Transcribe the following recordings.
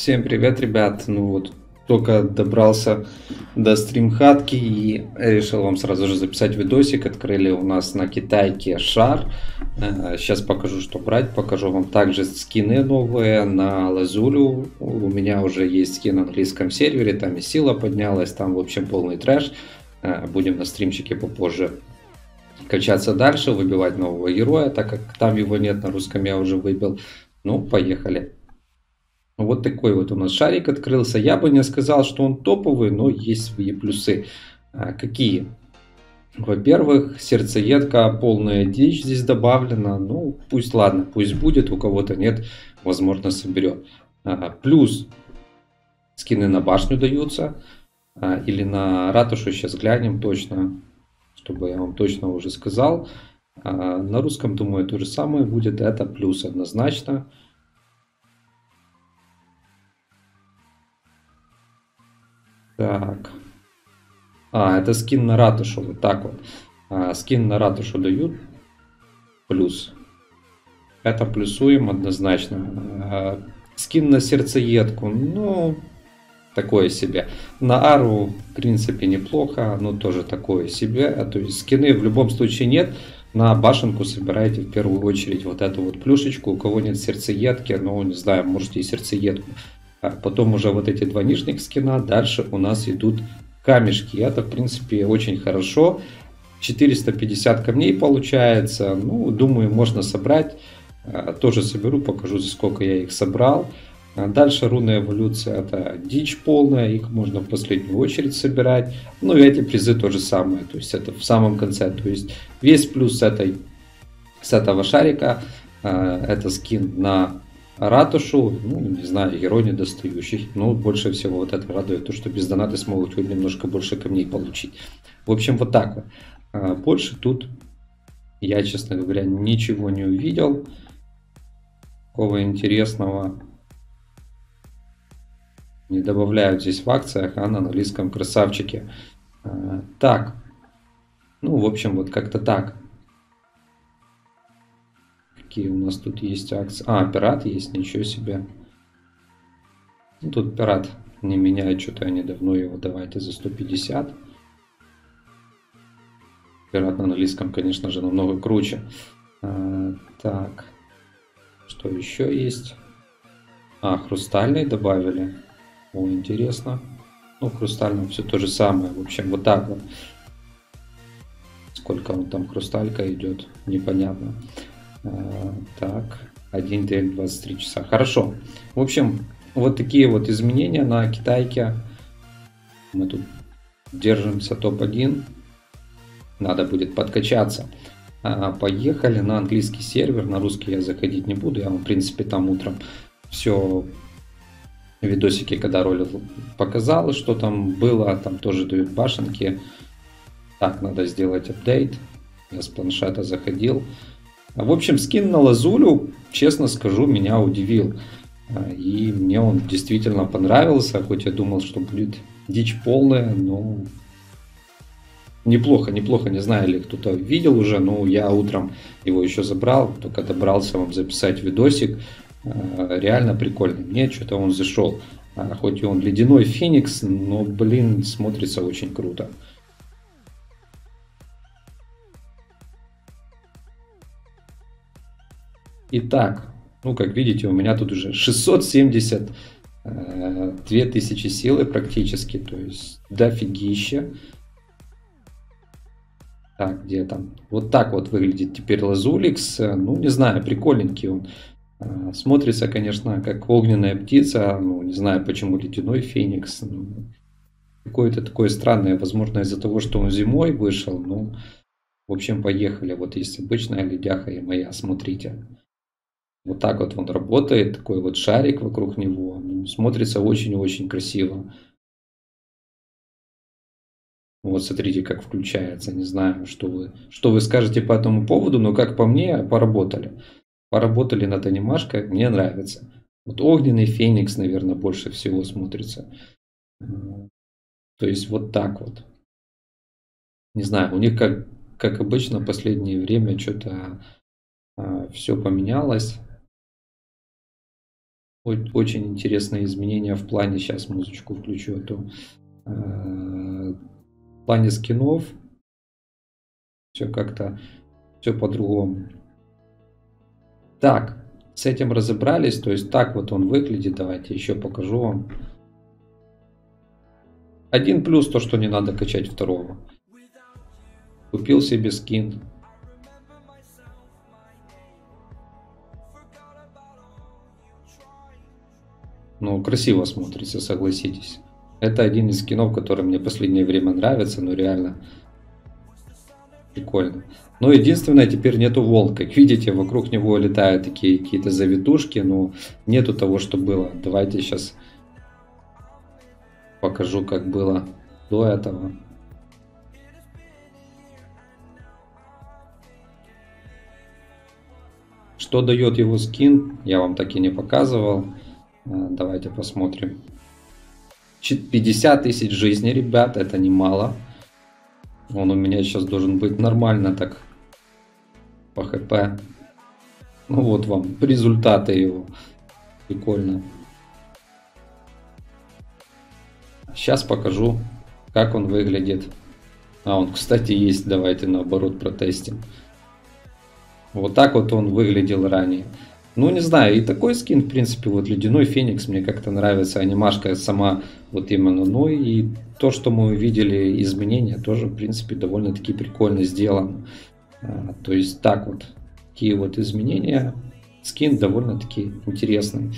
Всем привет, ребят. Ну вот, только добрался до стримхатки и решил вам сразу же записать видосик. Открыли у нас на китайке шар. Сейчас э, покажу, что брать. Покажу вам также скины новые на Лазулю. У меня уже есть скин на английском сервере. Там и сила поднялась. Там, в общем, полный трэш. Э, будем на стримчике попозже качаться дальше, выбивать нового героя, так как там его нет, на русском я уже выбил. Ну, поехали. Вот такой вот у нас шарик открылся. Я бы не сказал, что он топовый, но есть свои плюсы. А, какие? Во-первых, сердцеедка, полная дичь здесь добавлена. Ну, пусть ладно, пусть будет, у кого-то нет, возможно, соберет. А, плюс скины на башню даются. А, или на ратушу сейчас глянем точно, чтобы я вам точно уже сказал. А, на русском, думаю, то же самое будет. Это плюс однозначно. Так. А, это скин на ратушу, вот так вот. А, скин на ратушу дают. Плюс. Это плюсуем однозначно. А, скин на сердцеедку, ну, такое себе. На ару, в принципе, неплохо, но тоже такое себе. А, то есть скины в любом случае нет. На башенку собираете в первую очередь вот эту вот плюшечку. У кого нет сердцеедки, ну, не знаю, можете и сердцеедку потом уже вот эти два нижних скина, дальше у нас идут камешки. Это, в принципе, очень хорошо. 450 камней получается. Ну, думаю, можно собрать. А, тоже соберу, покажу, за сколько я их собрал. А дальше рунная эволюция это дичь полная, их можно в последнюю очередь собирать. Ну и эти призы то же самое, то есть это в самом конце. То есть весь плюс этой, с этого шарика это скин на ратушу, ну, не знаю, герой недостающих. Но больше всего вот это радует, то, что без доната смогут хоть немножко больше камней получить. В общем, вот так вот. А больше тут я, честно говоря, ничего не увидел. Такого интересного не добавляют здесь в акциях, а на английском красавчике. А, так, ну, в общем, вот как-то так. Какие у нас тут есть акции? А, пират есть, ничего себе. Ну, тут пират не меняет, что-то они давно его давайте за 150. Пират на английском, конечно же, намного круче. А, так, что еще есть? А, хрустальный добавили. О, интересно. Ну, в все то же самое. В общем, вот так вот. Сколько он там хрусталька идет, непонятно. А, так, 1 день 23 часа. Хорошо. В общем, вот такие вот изменения на китайке. Мы тут держимся топ-1. Надо будет подкачаться. А, поехали на английский сервер. На русский я заходить не буду. Я вам, в принципе, там утром все видосики, когда ролил, показал, что там было. Там тоже дают башенки. Так, надо сделать апдейт. Я с планшета заходил. В общем, скин на Лазулю, честно скажу, меня удивил. И мне он действительно понравился, хоть я думал, что будет дичь полная, но неплохо, неплохо, не знаю, ли кто-то видел уже, но я утром его еще забрал, только добрался вам записать видосик. Реально прикольно, мне что-то он зашел. Хоть и он ледяной феникс, но, блин, смотрится очень круто. Итак, ну как видите, у меня тут уже 670 2000 э, силы практически, то есть дофигища. Так, где там? Вот так вот выглядит теперь Лазуликс. Ну, не знаю, прикольненький он. Э, смотрится, конечно, как огненная птица. Ну, не знаю, почему ледяной феникс. Ну, Какое-то такое странное, возможно, из-за того, что он зимой вышел. Ну, в общем, поехали. Вот есть обычная ледяха и моя, смотрите. Вот так вот он работает, такой вот шарик вокруг него. Ну, смотрится очень-очень красиво. Вот смотрите, как включается. Не знаю, что вы, что вы скажете по этому поводу, но как по мне, поработали. Поработали над анимашкой, мне нравится. Вот огненный феникс, наверное, больше всего смотрится. То есть вот так вот. Не знаю, у них как, как обычно в последнее время что-то а, все поменялось. Очень интересные изменения в плане, сейчас музычку включу, а то э, в плане скинов все как-то, все по-другому. Так, с этим разобрались, то есть так вот он выглядит, давайте еще покажу вам. Один плюс то, что не надо качать второго. Купил себе скин. Ну, красиво смотрится, согласитесь. Это один из скинов, который мне в последнее время нравится, но реально прикольно. Но единственное, теперь нету волка. Как видите, вокруг него летают такие какие-то завитушки, но нету того, что было. Давайте сейчас покажу, как было до этого. Что дает его скин, я вам так и не показывал. Э, давайте посмотрим. 50 тысяч жизней, ребят, это немало. Он у меня сейчас должен быть нормально так по хп. Ну вот вам результаты его. Прикольно. Сейчас покажу, как он выглядит. А, он, кстати, есть. Давайте наоборот протестим. Вот так вот он выглядел ранее. Ну, не знаю, и такой скин, в принципе, вот Ледяной Феникс, мне как-то нравится, анимашка сама вот именно, ну и то, что мы увидели, изменения, тоже, в принципе, довольно-таки прикольно сделано. А, то есть так вот, такие вот изменения, скин довольно-таки интересный.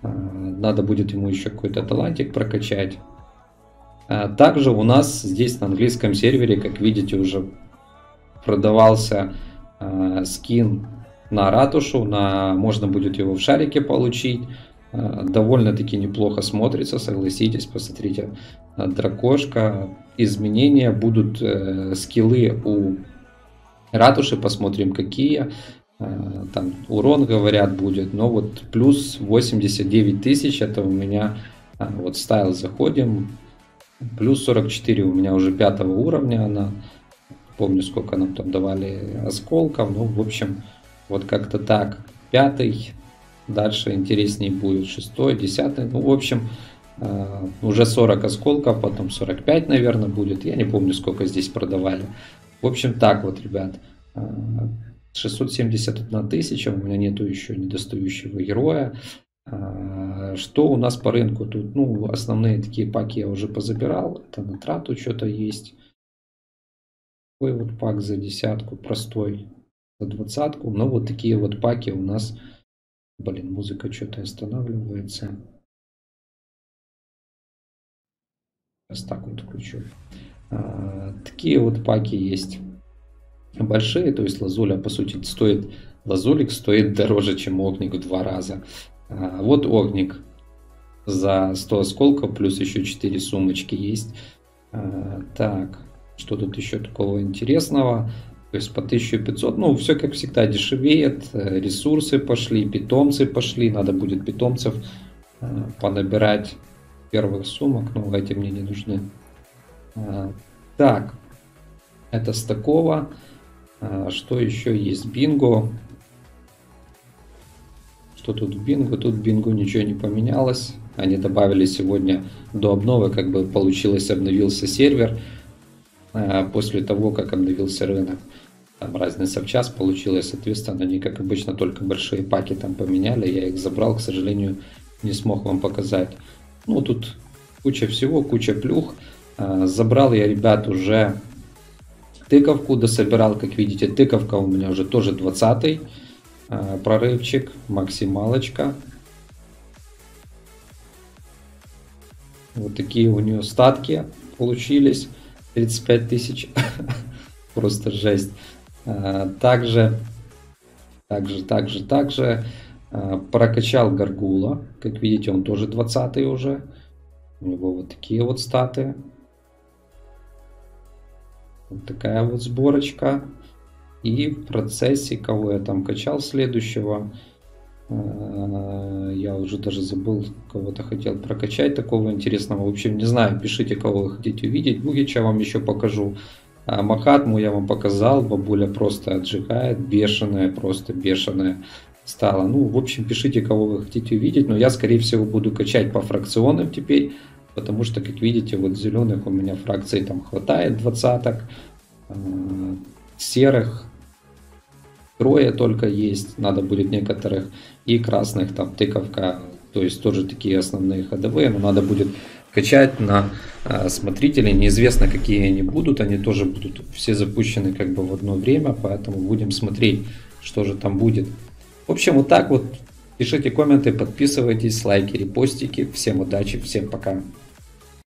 А, надо будет ему еще какой-то талантик прокачать. А, также у нас здесь на английском сервере, как видите, уже продавался скин на ратушу, на, можно будет его в шарике получить. Э, довольно-таки неплохо смотрится, согласитесь, посмотрите. Э, дракошка, изменения, будут э, скиллы у ратуши, посмотрим какие. Э, там урон, говорят, будет, но вот плюс 89 тысяч, это у меня, э, вот стайл заходим, плюс 44 у меня уже пятого уровня она, помню сколько нам там давали осколков, ну в общем вот как-то так. Пятый, дальше интереснее будет шестой, десятый. Ну, в общем, э, уже 40 осколков, потом 45, наверное, будет. Я не помню, сколько здесь продавали. В общем, так вот, ребят. 671 э, тысяча, у меня нету еще недостающего героя. Э, что у нас по рынку? Тут, ну, основные такие паки я уже позабирал. Это на трату что-то есть. Такой вот пак за десятку, простой за двадцатку. Но вот такие вот паки у нас... Блин, музыка что-то останавливается. Сейчас так вот включу. А, такие вот паки есть большие, то есть лазуля по сути стоит, лазулик стоит дороже, чем огник в два раза. А, вот огник за 100 осколков, плюс еще 4 сумочки есть. А, так, что тут еще такого интересного? То есть по 1500, ну, все как всегда дешевеет, э, ресурсы пошли, питомцы пошли, надо будет питомцев э, понабирать первых сумок, но эти мне не нужны. А, так, это с такого. Что еще есть? Бинго. Что тут в бинго? Тут в бинго ничего не поменялось. Они добавили сегодня до обновы, как бы получилось, обновился сервер. Э, после того, как обновился рынок. Там разница в час получилась, соответственно, они, как обычно, только большие паки там поменяли. Я их забрал, к сожалению, не смог вам показать. Ну, тут куча всего, куча плюх. Э, забрал я, ребят, уже тыковку, дособирал, как видите, тыковка у меня уже тоже 20 э, прорывчик, максималочка. Вот такие у нее статки получились. 35 тысяч. Просто жесть. А, также, также, также, также а, прокачал Гаргула. Как видите, он тоже 20 уже. У него вот такие вот статы. Вот такая вот сборочка. И в процессе, кого я там качал следующего, а, я уже даже забыл, кого-то хотел прокачать такого интересного. В общем, не знаю, пишите, кого вы хотите увидеть. Бугича вам еще покажу. А Махатму я вам показал. Бабуля просто отжигает. Бешеная, просто бешеная. стало. Ну, в общем, пишите, кого вы хотите увидеть, но я, скорее всего, буду качать по фракционам теперь, потому что, как видите, вот зеленых у меня фракций там хватает, двадцаток, э, серых трое только есть, надо будет некоторых, и красных там тыковка, то есть тоже такие основные ходовые, но надо будет качать на э, смотрителей. Неизвестно, какие они будут. Они тоже будут все запущены как бы в одно время, поэтому будем смотреть, что же там будет. В общем, вот так вот. Пишите комменты, подписывайтесь, лайки, репостики. Всем удачи, всем пока.